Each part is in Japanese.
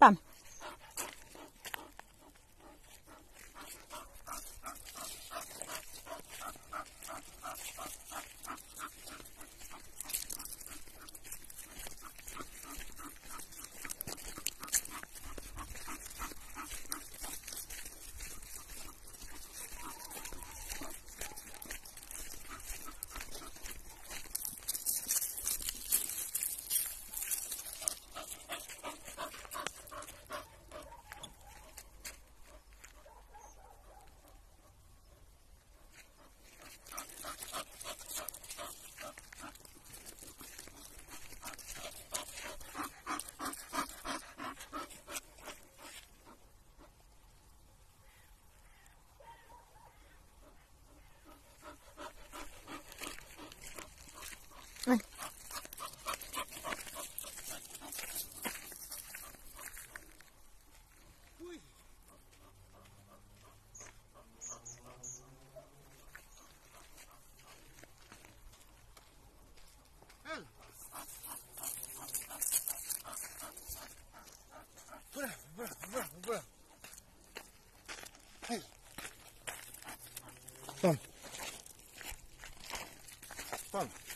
Bam.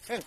Hey.